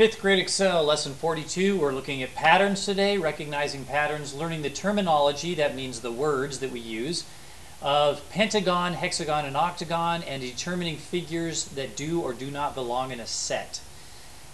Fifth grade Excel, lesson 42. We're looking at patterns today, recognizing patterns, learning the terminology, that means the words that we use, of pentagon, hexagon, and octagon, and determining figures that do or do not belong in a set.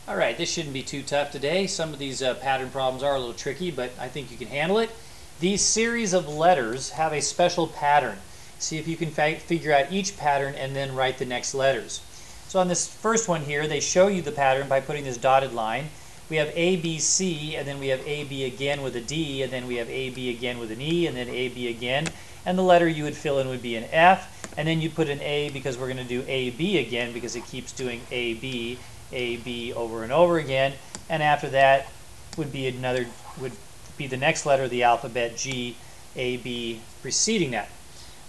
All right, this shouldn't be too tough today. Some of these uh, pattern problems are a little tricky, but I think you can handle it. These series of letters have a special pattern. See if you can figure out each pattern and then write the next letters. So on this first one here, they show you the pattern by putting this dotted line. We have A, B, C, and then we have A, B again with a D, and then we have A, B again with an E, and then A, B again. And the letter you would fill in would be an F, and then you put an A because we're going to do A, B again because it keeps doing A, B, A, B over and over again. And after that would be another, would be the next letter of the alphabet, G, A, B, preceding that.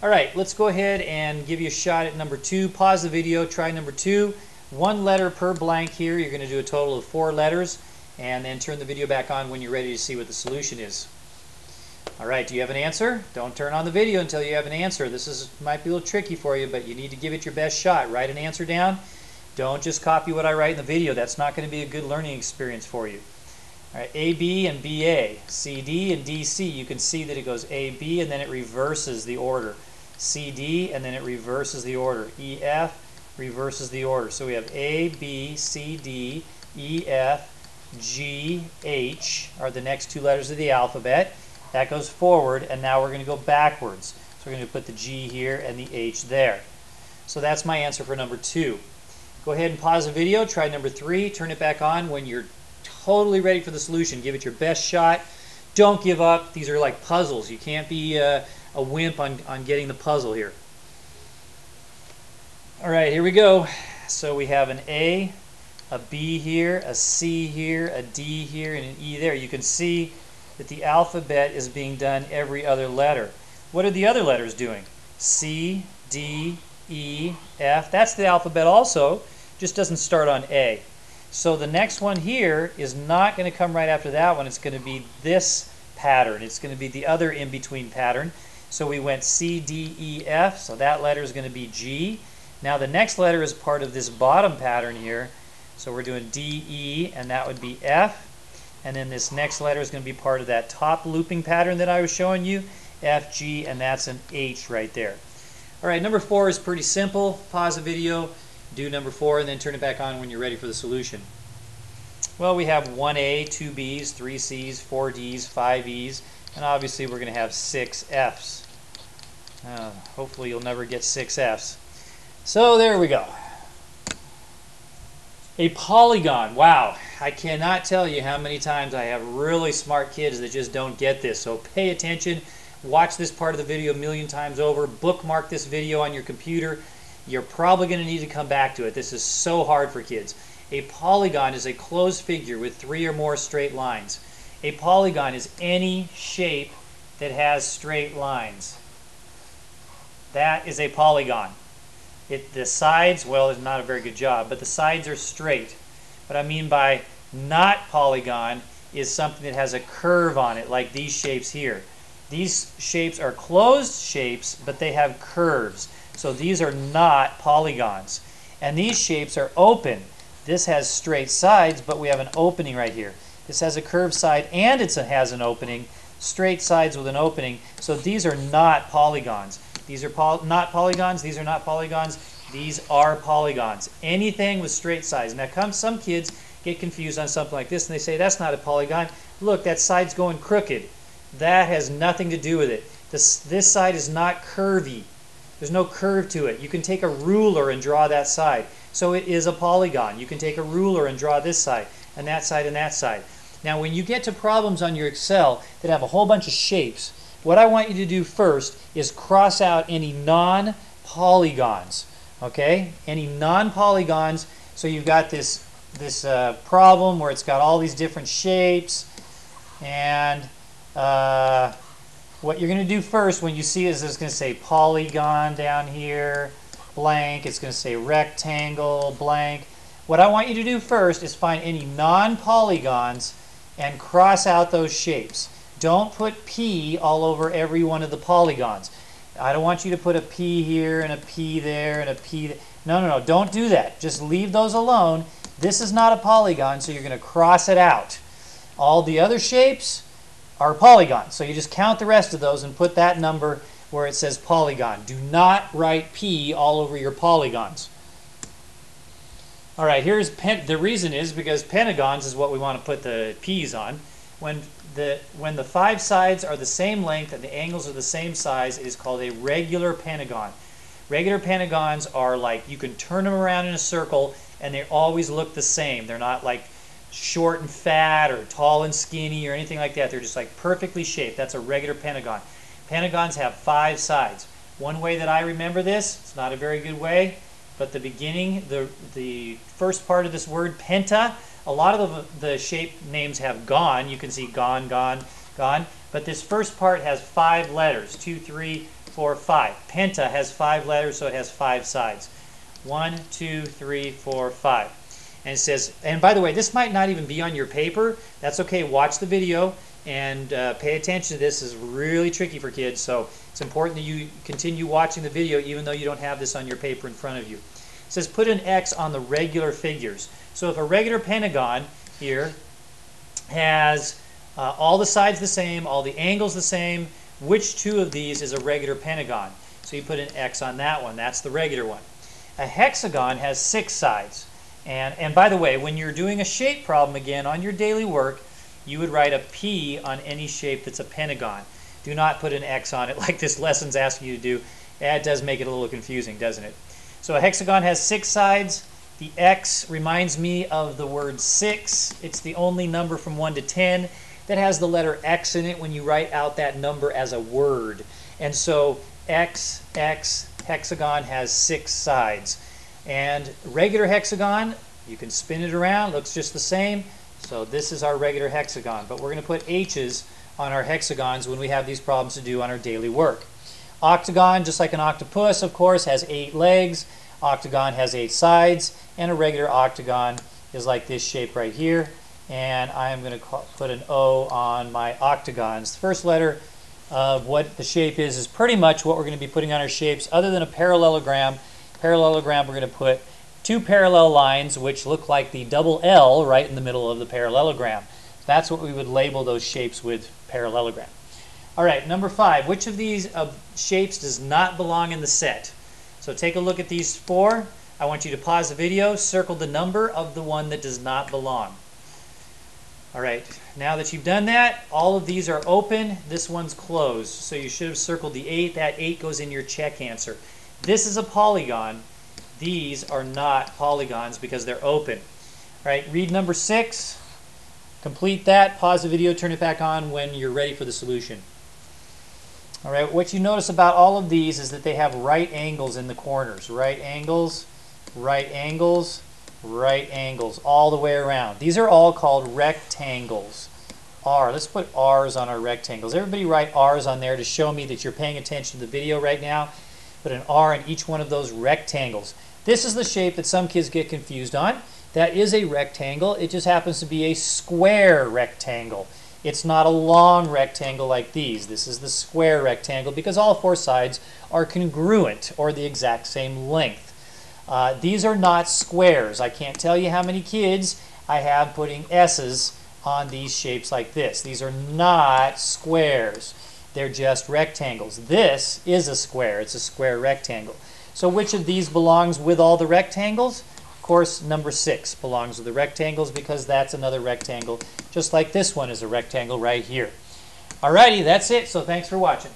All right, let's go ahead and give you a shot at number two. Pause the video, try number two. One letter per blank here. You're going to do a total of four letters, and then turn the video back on when you're ready to see what the solution is. All right, do you have an answer? Don't turn on the video until you have an answer. This is might be a little tricky for you, but you need to give it your best shot. Write an answer down. Don't just copy what I write in the video. That's not going to be a good learning experience for you. All right, AB and BA, CD and DC. You can see that it goes AB and then it reverses the order. CD, and then it reverses the order. EF reverses the order. So we have A, B, C, D, E, F, G, H are the next two letters of the alphabet. That goes forward, and now we're going to go backwards. So we're going to put the G here and the H there. So that's my answer for number two. Go ahead and pause the video, try number three, turn it back on when you're totally ready for the solution. Give it your best shot. Don't give up. These are like puzzles. You can't be uh, a wimp on, on getting the puzzle here. All right, here we go. So we have an A, a B here, a C here, a D here, and an E there. You can see that the alphabet is being done every other letter. What are the other letters doing? C, D, E, F. That's the alphabet also, just doesn't start on A. So the next one here is not going to come right after that one. It's going to be this pattern. It's going to be the other in-between pattern. So we went C, D, E, F, so that letter is going to be G. Now the next letter is part of this bottom pattern here. So we're doing D, E, and that would be F. And then this next letter is going to be part of that top looping pattern that I was showing you, F, G, and that's an H right there. All right, number four is pretty simple. Pause the video, do number four, and then turn it back on when you're ready for the solution. Well, we have 1A, 2 B's, 3 C's, 4 D's, 5 E's, and obviously we're going to have 6 F's. Uh, hopefully you'll never get 6 F's. So there we go. A polygon. Wow. I cannot tell you how many times I have really smart kids that just don't get this. So pay attention. Watch this part of the video a million times over. Bookmark this video on your computer. You're probably going to need to come back to it. This is so hard for kids. A polygon is a closed figure with three or more straight lines. A polygon is any shape that has straight lines. That is a polygon. It, the sides, well, it's not a very good job, but the sides are straight. What I mean by not polygon is something that has a curve on it, like these shapes here. These shapes are closed shapes, but they have curves. So these are not polygons. And these shapes are open. This has straight sides, but we have an opening right here. This has a curved side and it has an opening, straight sides with an opening. So these are not polygons. These are poly not polygons. These are not polygons. These are polygons. Anything with straight sides. Now, come some kids get confused on something like this and they say, that's not a polygon. Look, that side's going crooked. That has nothing to do with it. This, this side is not curvy. There's no curve to it. You can take a ruler and draw that side. So it is a polygon. You can take a ruler and draw this side and that side and that side. Now when you get to problems on your Excel that have a whole bunch of shapes, what I want you to do first is cross out any non-polygons. Okay? Any non-polygons. So you've got this, this uh, problem where it's got all these different shapes. And uh, what you're going to do first when you see is it's going to say polygon down here, blank. It's going to say rectangle, blank. What I want you to do first is find any non-polygons and cross out those shapes. Don't put P all over every one of the polygons. I don't want you to put a P here and a P there and a P. No, no, no, don't do that. Just leave those alone. This is not a polygon, so you're going to cross it out. All the other shapes are polygons. So you just count the rest of those and put that number where it says polygon. Do not write P all over your polygons. All right, here's the reason is because pentagons is what we want to put the P's on. When the when the five sides are the same length and the angles are the same size, it is called a regular pentagon. Regular pentagons are like you can turn them around in a circle and they always look the same. They're not like short and fat or tall and skinny or anything like that. They're just like perfectly shaped. That's a regular pentagon. Pentagons have five sides. One way that I remember this, it's not a very good way, but the beginning, the, the first part of this word, penta, a lot of the, the shape names have gone. You can see gone, gone, gone. But this first part has five letters, two, three, four, five. Penta has five letters, so it has five sides. One, two, three, four, five. And it says, and by the way, this might not even be on your paper. That's okay. Watch the video and uh, pay attention to this. is really tricky for kids, so it's important that you continue watching the video even though you don't have this on your paper in front of you. It says put an X on the regular figures. So if a regular pentagon here has uh, all the sides the same, all the angles the same, which two of these is a regular pentagon? So you put an X on that one. That's the regular one. A hexagon has six sides. And, and by the way, when you're doing a shape problem again on your daily work, you would write a P on any shape that's a pentagon. Do not put an X on it like this lesson's asking you to do. Eh, that does make it a little confusing, doesn't it? So a hexagon has six sides. The X reminds me of the word six. It's the only number from 1 to 10 that has the letter X in it when you write out that number as a word. And so X, X, hexagon has six sides. And regular hexagon, you can spin it around, looks just the same. So this is our regular hexagon, but we're going to put H's on our hexagons when we have these problems to do on our daily work. Octagon, just like an octopus, of course, has eight legs. Octagon has eight sides, and a regular octagon is like this shape right here. And I am going to put an O on my octagons. The first letter of what the shape is is pretty much what we're going to be putting on our shapes, other than a parallelogram. Parallelogram, we're going to put two parallel lines which look like the double L right in the middle of the parallelogram. That's what we would label those shapes with parallelogram. All right, number five, which of these uh, shapes does not belong in the set? So take a look at these four. I want you to pause the video, circle the number of the one that does not belong. All right, now that you've done that, all of these are open. This one's closed. So you should have circled the 8. That 8 goes in your check answer. This is a polygon. These are not polygons because they're open. All right, read number six, complete that, pause the video, turn it back on when you're ready for the solution. All right, what you notice about all of these is that they have right angles in the corners. Right angles, right angles, right angles, all the way around. These are all called rectangles. R, let's put R's on our rectangles. Everybody write R's on there to show me that you're paying attention to the video right now. Put an R in each one of those rectangles. This is the shape that some kids get confused on. That is a rectangle. It just happens to be a square rectangle. It's not a long rectangle like these. This is the square rectangle because all four sides are congruent or the exact same length. Uh, these are not squares. I can't tell you how many kids I have putting S's on these shapes like this. These are not squares. They're just rectangles. This is a square. It's a square rectangle. So which of these belongs with all the rectangles? Of course, number 6 belongs with the rectangles because that's another rectangle, just like this one is a rectangle right here. Alrighty, that's it. So thanks for watching.